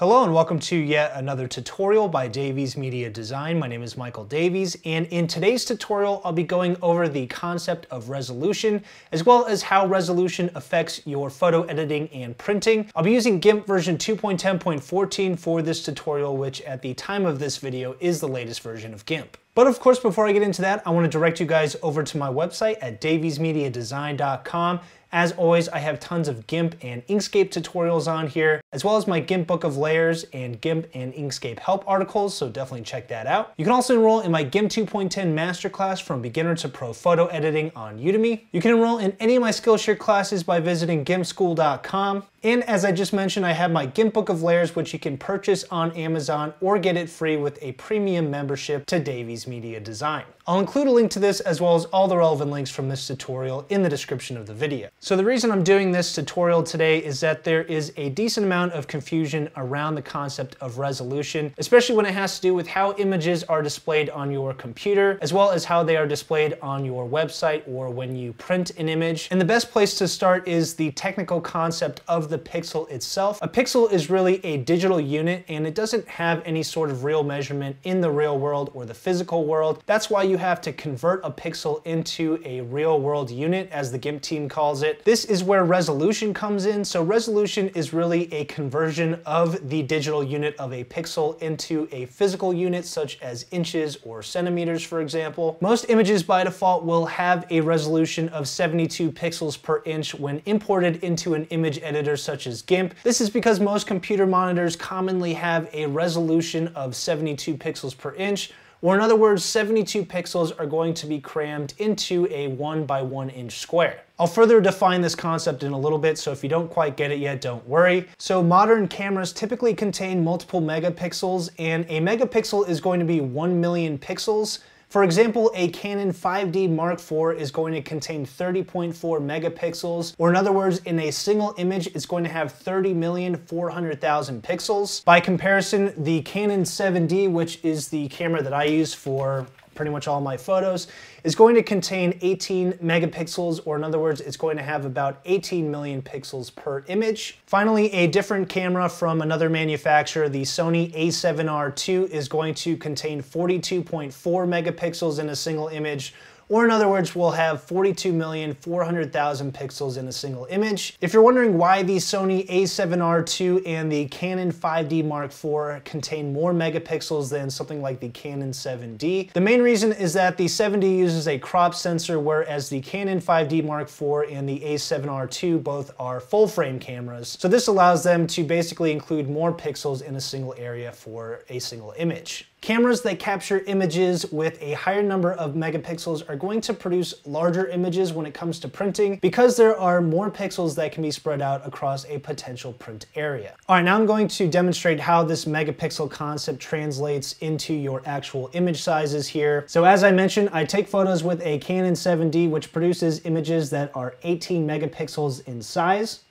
Hello and welcome to yet another tutorial by Davies Media Design. My name is Michael Davies and in today's tutorial I'll be going over the concept of resolution as well as how resolution affects your photo editing and printing. I'll be using GIMP version 2.10.14 for this tutorial which at the time of this video is the latest version of GIMP. But of course, before I get into that, I want to direct you guys over to my website at daviesmediadesign.com. As always, I have tons of GIMP and Inkscape tutorials on here, as well as my GIMP book of layers and GIMP and Inkscape help articles, so definitely check that out. You can also enroll in my GIMP 2.10 masterclass from beginner to pro photo editing on Udemy. You can enroll in any of my Skillshare classes by visiting gimpschool.com. And as I just mentioned, I have my GIMP Book of Layers, which you can purchase on Amazon or get it free with a premium membership to Davies Media Design. I'll include a link to this as well as all the relevant links from this tutorial in the description of the video. So the reason I'm doing this tutorial today is that there is a decent amount of confusion around the concept of resolution, especially when it has to do with how images are displayed on your computer, as well as how they are displayed on your website or when you print an image. And the best place to start is the technical concept of the pixel itself. A pixel is really a digital unit and it doesn't have any sort of real measurement in the real world or the physical world. That's why you have to convert a pixel into a real world unit as the GIMP team calls it. This is where resolution comes in. So resolution is really a conversion of the digital unit of a pixel into a physical unit such as inches or centimeters for example. Most images by default will have a resolution of 72 pixels per inch when imported into an image editor such as GIMP. This is because most computer monitors commonly have a resolution of 72 pixels per inch, or in other words, 72 pixels are going to be crammed into a one by one inch square. I'll further define this concept in a little bit, so if you don't quite get it yet, don't worry. So modern cameras typically contain multiple megapixels, and a megapixel is going to be 1 million pixels. For example, a Canon 5D Mark IV is going to contain 30.4 megapixels, or in other words, in a single image, it's going to have 30,400,000 pixels. By comparison, the Canon 7D, which is the camera that I use for pretty much all my photos, is going to contain 18 megapixels, or in other words, it's going to have about 18 million pixels per image. Finally, a different camera from another manufacturer, the Sony a7R II, is going to contain 42.4 megapixels in a single image, or in other words, we'll have 42,400,000 pixels in a single image. If you're wondering why the Sony a7R II and the Canon 5D Mark IV contain more megapixels than something like the Canon 7D, the main reason is that the 7D uses a crop sensor, whereas the Canon 5D Mark IV and the a7R II both are full frame cameras. So this allows them to basically include more pixels in a single area for a single image. Cameras that capture images with a higher number of megapixels are going to produce larger images when it comes to printing because there are more pixels that can be spread out across a potential print area. All right, now I'm going to demonstrate how this megapixel concept translates into your actual image sizes here. So as I mentioned, I take photos with a Canon 7D which produces images that are 18 megapixels in size.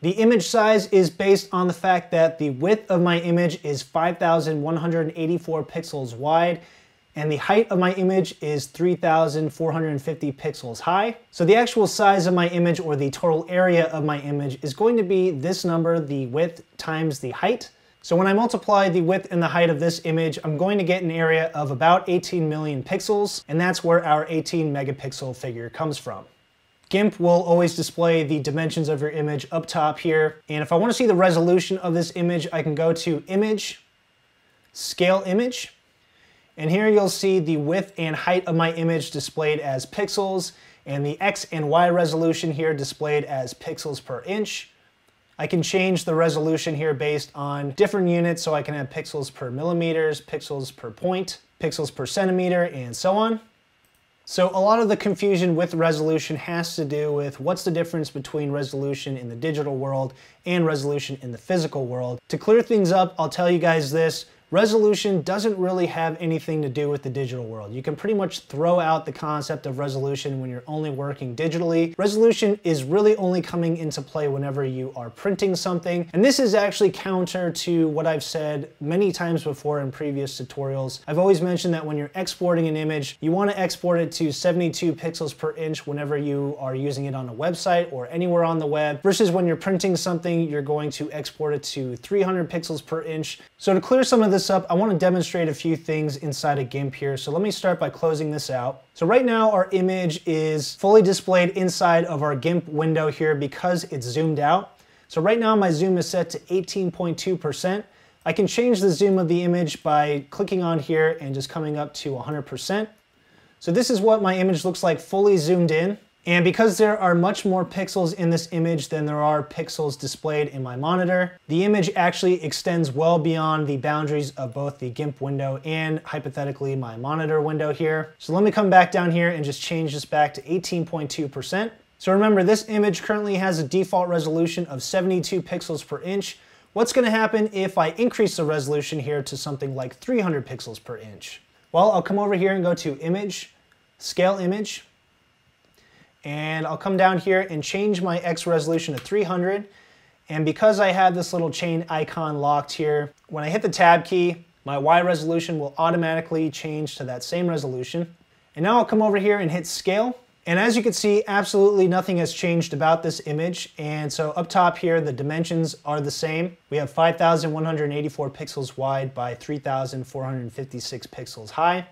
The image size is based on the fact that the width of my image is 5,184 pixels wide and the height of my image is 3,450 pixels high. So the actual size of my image or the total area of my image is going to be this number, the width times the height. So when I multiply the width and the height of this image, I'm going to get an area of about 18 million pixels, and that's where our 18 megapixel figure comes from. GIMP will always display the dimensions of your image up top here. And if I want to see the resolution of this image, I can go to Image, Scale Image. And here you'll see the width and height of my image displayed as pixels, and the X and Y resolution here displayed as pixels per inch. I can change the resolution here based on different units, so I can have pixels per millimeters, pixels per point, pixels per centimeter, and so on. So a lot of the confusion with resolution has to do with what's the difference between resolution in the digital world and resolution in the physical world. To clear things up, I'll tell you guys this. Resolution doesn't really have anything to do with the digital world. You can pretty much throw out the concept of resolution when you're only working digitally. Resolution is really only coming into play whenever you are printing something. And this is actually counter to what I've said many times before in previous tutorials. I've always mentioned that when you're exporting an image, you want to export it to 72 pixels per inch whenever you are using it on a website or anywhere on the web, versus when you're printing something, you're going to export it to 300 pixels per inch. So to clear some of this up, I want to demonstrate a few things inside of GIMP here. So let me start by closing this out. So right now our image is fully displayed inside of our GIMP window here because it's zoomed out. So right now my zoom is set to 18.2%. I can change the zoom of the image by clicking on here and just coming up to 100%. So this is what my image looks like fully zoomed in. And because there are much more pixels in this image than there are pixels displayed in my monitor, the image actually extends well beyond the boundaries of both the GIMP window and hypothetically my monitor window here. So let me come back down here and just change this back to 18.2%. So remember, this image currently has a default resolution of 72 pixels per inch. What's gonna happen if I increase the resolution here to something like 300 pixels per inch? Well, I'll come over here and go to Image, Scale Image, and I'll come down here and change my X resolution to 300. And because I have this little chain icon locked here, when I hit the tab key, my Y resolution will automatically change to that same resolution. And now I'll come over here and hit scale. And as you can see, absolutely nothing has changed about this image. And so up top here, the dimensions are the same. We have 5,184 pixels wide by 3,456 pixels high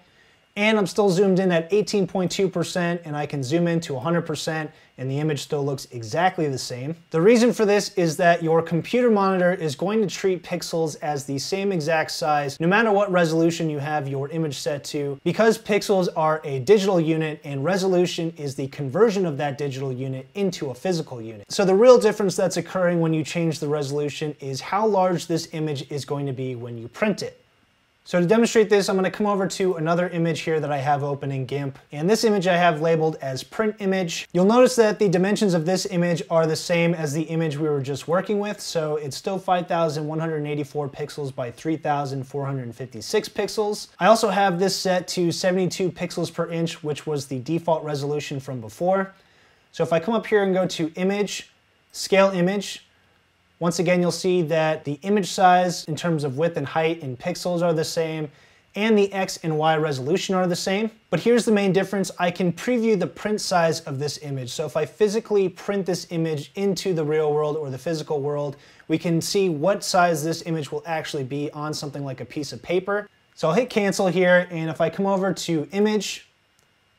and I'm still zoomed in at 18.2% and I can zoom in to 100% and the image still looks exactly the same. The reason for this is that your computer monitor is going to treat pixels as the same exact size no matter what resolution you have your image set to because pixels are a digital unit and resolution is the conversion of that digital unit into a physical unit. So the real difference that's occurring when you change the resolution is how large this image is going to be when you print it. So to demonstrate this, I'm gonna come over to another image here that I have open in GIMP. And this image I have labeled as print image. You'll notice that the dimensions of this image are the same as the image we were just working with. So it's still 5,184 pixels by 3,456 pixels. I also have this set to 72 pixels per inch, which was the default resolution from before. So if I come up here and go to image, scale image, once again, you'll see that the image size in terms of width and height in pixels are the same, and the X and Y resolution are the same. But here's the main difference. I can preview the print size of this image. So if I physically print this image into the real world or the physical world, we can see what size this image will actually be on something like a piece of paper. So I'll hit cancel here, and if I come over to image,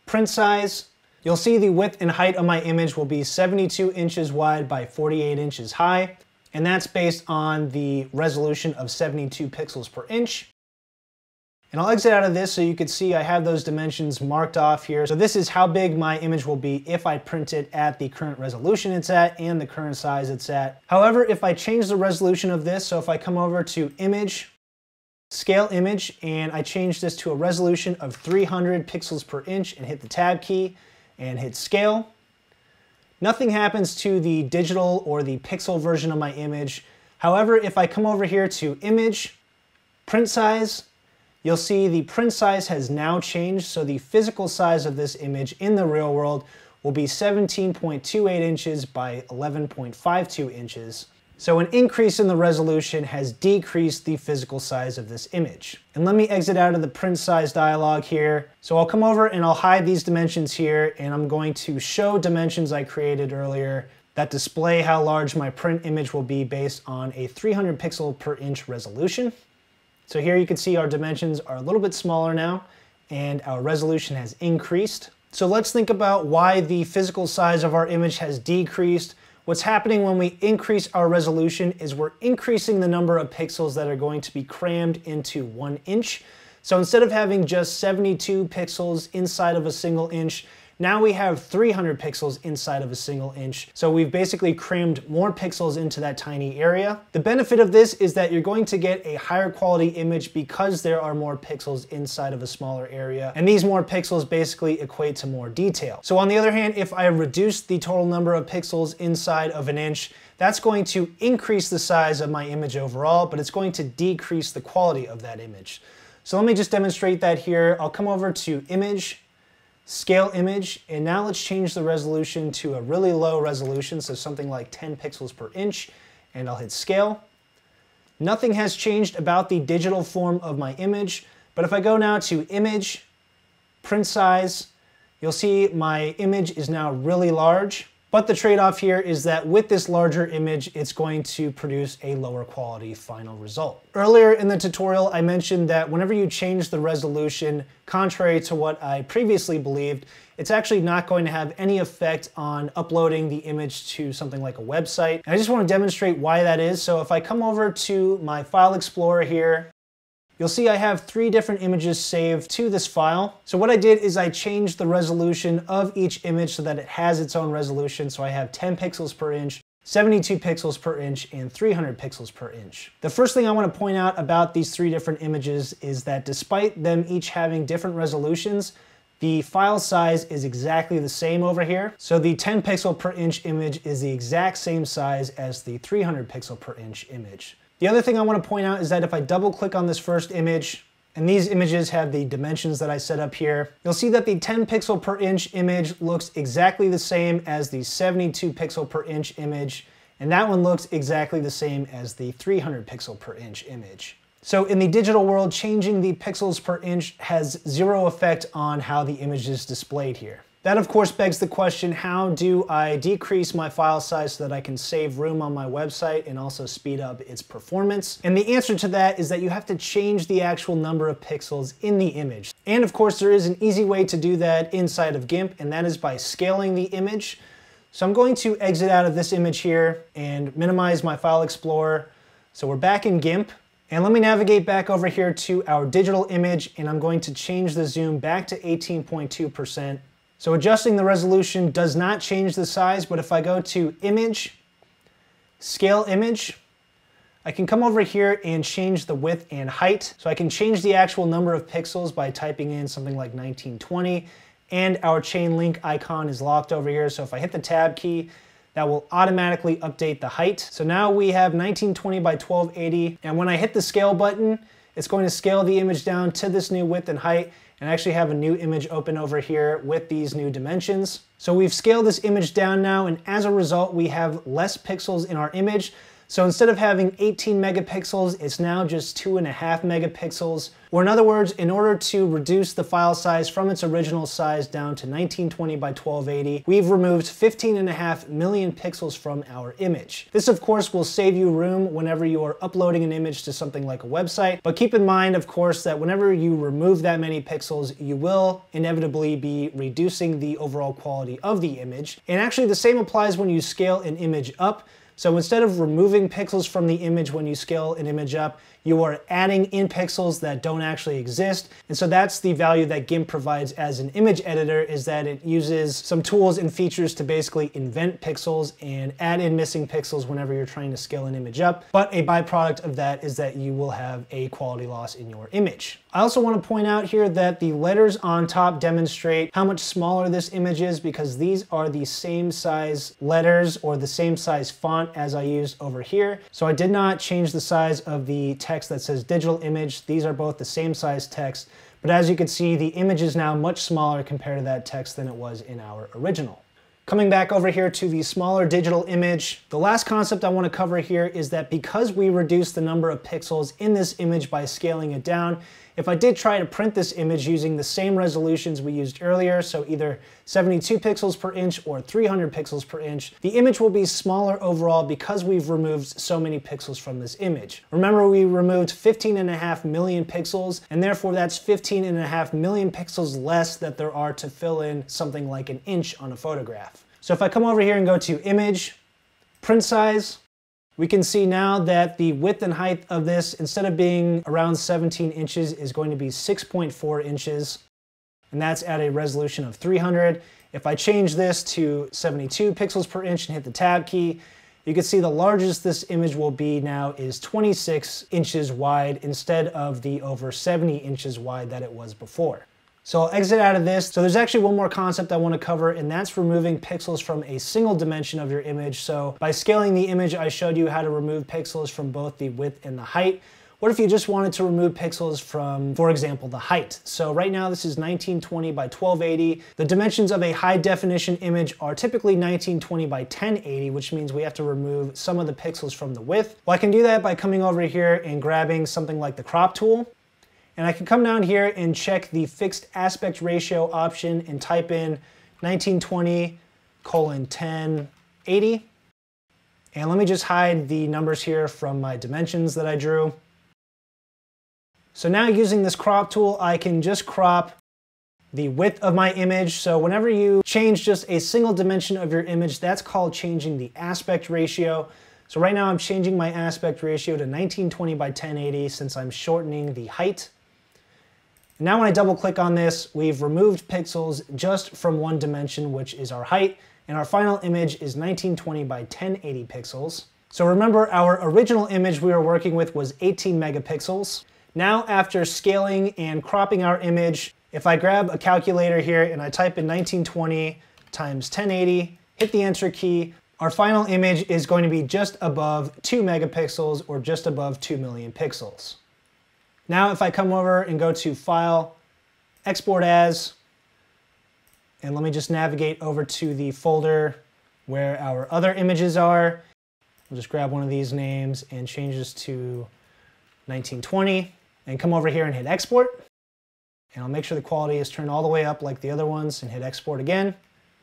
print size, you'll see the width and height of my image will be 72 inches wide by 48 inches high and that's based on the resolution of 72 pixels per inch. And I'll exit out of this so you can see I have those dimensions marked off here. So this is how big my image will be if I print it at the current resolution it's at and the current size it's at. However, if I change the resolution of this, so if I come over to image, scale image, and I change this to a resolution of 300 pixels per inch and hit the tab key and hit scale, Nothing happens to the digital or the pixel version of my image. However, if I come over here to image, print size, you'll see the print size has now changed. So the physical size of this image in the real world will be 17.28 inches by 11.52 inches. So an increase in the resolution has decreased the physical size of this image. And let me exit out of the print size dialog here. So I'll come over and I'll hide these dimensions here and I'm going to show dimensions I created earlier that display how large my print image will be based on a 300 pixel per inch resolution. So here you can see our dimensions are a little bit smaller now and our resolution has increased. So let's think about why the physical size of our image has decreased What's happening when we increase our resolution is we're increasing the number of pixels that are going to be crammed into one inch. So instead of having just 72 pixels inside of a single inch, Now we have 300 pixels inside of a single inch. So we've basically crammed more pixels into that tiny area. The benefit of this is that you're going to get a higher quality image because there are more pixels inside of a smaller area. And these more pixels basically equate to more detail. So on the other hand, if I reduce the total number of pixels inside of an inch, that's going to increase the size of my image overall, but it's going to decrease the quality of that image. So let me just demonstrate that here. I'll come over to Image, Scale Image, and now let's change the resolution to a really low resolution, so something like 10 pixels per inch, and I'll hit Scale. Nothing has changed about the digital form of my image, but if I go now to Image, Print Size, you'll see my image is now really large. But the trade-off here is that with this larger image, it's going to produce a lower quality final result. Earlier in the tutorial, I mentioned that whenever you change the resolution, contrary to what I previously believed, it's actually not going to have any effect on uploading the image to something like a website. And I just want to demonstrate why that is. So if I come over to my file explorer here, You'll see I have three different images saved to this file. So what I did is I changed the resolution of each image so that it has its own resolution. So I have 10 pixels per inch, 72 pixels per inch, and 300 pixels per inch. The first thing I want to point out about these three different images is that despite them each having different resolutions, the file size is exactly the same over here. So the 10 pixel per inch image is the exact same size as the 300 pixel per inch image. The other thing I want to point out is that if I double click on this first image, and these images have the dimensions that I set up here, you'll see that the 10 pixel per inch image looks exactly the same as the 72 pixel per inch image, and that one looks exactly the same as the 300 pixel per inch image. So in the digital world, changing the pixels per inch has zero effect on how the image is displayed here. That of course begs the question, how do I decrease my file size so that I can save room on my website and also speed up its performance? And the answer to that is that you have to change the actual number of pixels in the image. And of course there is an easy way to do that inside of GIMP and that is by scaling the image. So I'm going to exit out of this image here and minimize my file explorer. So we're back in GIMP and let me navigate back over here to our digital image and I'm going to change the zoom back to 18.2% so adjusting the resolution does not change the size, but if I go to Image, Scale Image, I can come over here and change the width and height. So I can change the actual number of pixels by typing in something like 1920, and our chain link icon is locked over here. So if I hit the tab key, that will automatically update the height. So now we have 1920 by 1280, and when I hit the scale button, it's going to scale the image down to this new width and height, and I actually have a new image open over here with these new dimensions. So we've scaled this image down now, and as a result, we have less pixels in our image, so instead of having 18 megapixels, it's now just two and a half megapixels. Or in other words, in order to reduce the file size from its original size down to 1920 by 1280, we've removed 15 and a half million pixels from our image. This of course will save you room whenever you are uploading an image to something like a website, but keep in mind of course that whenever you remove that many pixels, you will inevitably be reducing the overall quality of the image. And actually the same applies when you scale an image up. So instead of removing pixels from the image when you scale an image up, you are adding in pixels that don't actually exist. And so that's the value that GIMP provides as an image editor is that it uses some tools and features to basically invent pixels and add in missing pixels whenever you're trying to scale an image up. But a byproduct of that is that you will have a quality loss in your image. I also want to point out here that the letters on top demonstrate how much smaller this image is because these are the same size letters or the same size font as I used over here. So I did not change the size of the text text that says digital image. These are both the same size text, but as you can see, the image is now much smaller compared to that text than it was in our original. Coming back over here to the smaller digital image, the last concept I want to cover here is that because we reduce the number of pixels in this image by scaling it down, if I did try to print this image using the same resolutions we used earlier, so either 72 pixels per inch or 300 pixels per inch, the image will be smaller overall because we've removed so many pixels from this image. Remember, we removed 15 and a half million pixels, and therefore that's 15 and a half million pixels less that there are to fill in something like an inch on a photograph. So if I come over here and go to image, print size, we can see now that the width and height of this, instead of being around 17 inches, is going to be 6.4 inches. and that's at a resolution of 300. If I change this to 72 pixels per inch and hit the tab key, you can see the largest this image will be now is 26 inches wide instead of the over 70 inches wide that it was before. So I'll exit out of this. So there's actually one more concept I want to cover and that's removing pixels from a single dimension of your image. So by scaling the image, I showed you how to remove pixels from both the width and the height. What if you just wanted to remove pixels from, for example, the height? So right now this is 1920 by 1280. The dimensions of a high definition image are typically 1920 by 1080, which means we have to remove some of the pixels from the width. Well, I can do that by coming over here and grabbing something like the crop tool. And I can come down here and check the fixed aspect ratio option and type in 1920 colon 1080. And let me just hide the numbers here from my dimensions that I drew. So now using this crop tool, I can just crop the width of my image. So whenever you change just a single dimension of your image, that's called changing the aspect ratio. So right now I'm changing my aspect ratio to 1920 by 1080 since I'm shortening the height now when I double click on this, we've removed pixels just from one dimension, which is our height, and our final image is 1920 by 1080 pixels. So remember our original image we were working with was 18 megapixels. Now after scaling and cropping our image, if I grab a calculator here and I type in 1920 times 1080, hit the enter key, our final image is going to be just above 2 megapixels or just above 2 million pixels. Now if I come over and go to File, Export As, and let me just navigate over to the folder where our other images are. We'll just grab one of these names and change this to 1920 and come over here and hit export. And I'll make sure the quality is turned all the way up like the other ones and hit export again.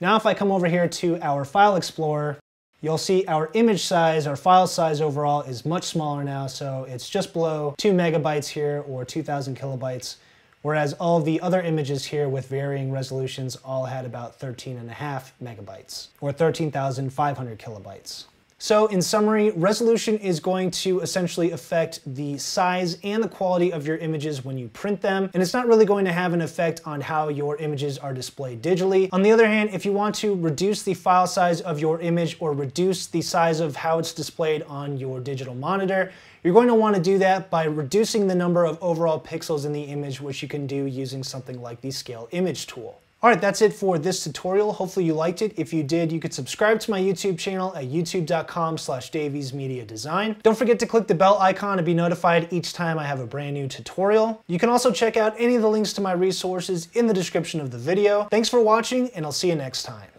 Now if I come over here to our file explorer you'll see our image size, our file size overall is much smaller now, so it's just below 2 megabytes here or 2,000 kilobytes, whereas all the other images here with varying resolutions all had about 13 and a half megabytes or 13,500 kilobytes. So in summary, resolution is going to essentially affect the size and the quality of your images when you print them, and it's not really going to have an effect on how your images are displayed digitally. On the other hand, if you want to reduce the file size of your image or reduce the size of how it's displayed on your digital monitor, you're going to want to do that by reducing the number of overall pixels in the image, which you can do using something like the Scale Image tool. Alright, that's it for this tutorial. Hopefully you liked it. If you did, you could subscribe to my YouTube channel at youtube.com slash daviesmediadesign. Don't forget to click the bell icon to be notified each time I have a brand new tutorial. You can also check out any of the links to my resources in the description of the video. Thanks for watching, and I'll see you next time.